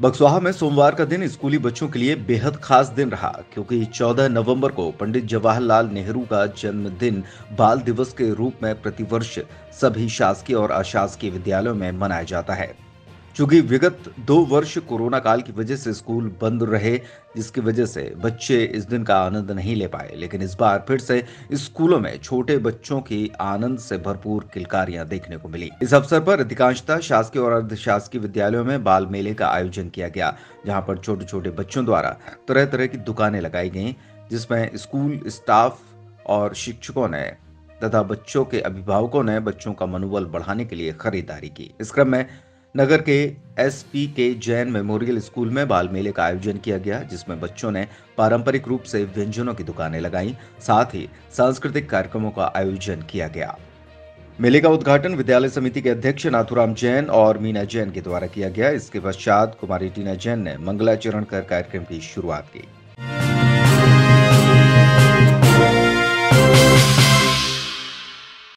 बक्सवाहा में सोमवार का दिन स्कूली बच्चों के लिए बेहद खास दिन रहा, क्योंकि 14 नवंबर को पंडित जवाहरलाल नेहरू का जन्मदिन बाल दिवस के रूप में प्रतिवर्ष सभी शासकीय और अशासकीय विद्यालयों में मनाया जाता है। चूँकि विगत दो वर्ष कोरोना काल की वजह से स्कूल बंद रहे, जिसकी वजह से बच्चे इस दिन का आनंद नहीं ले पाए। लेकिन इस बार फिर से स्कूलों में छोटे बच्चों की आनंद से भरपूर किलकारियाँ देखने को मिली। इस अवसर पर अधिकांशतः शासकीय और अर्धशासकीय विद्यालयों में बाल मेले का आयोजन किया गया, जहाँ पर छोटे छोटे बच्चों द्वारा तरह तरह की दुकानें लगाई गई, जिसमें स्कूल स्टाफ और शिक्षकों ने तथा बच्चों के अभिभावकों ने बच्चों का मनोबल बढ़ाने के लिए खरीदारी की। इस क्रम में नगर के एस पी के जैन मेमोरियल स्कूल में बाल मेले का आयोजन किया गया, जिसमें बच्चों ने पारंपरिक रूप से व्यंजनों की दुकानें लगाई, साथ ही सांस्कृतिक कार्यक्रमों का आयोजन किया गया। मेले का उद्घाटन विद्यालय समिति के अध्यक्ष नाथुराम जैन और मीना जैन के द्वारा किया गया। इसके पश्चात कुमारी टीना जैन ने मंगलाचरण कर कार्यक्रम की शुरुआत की।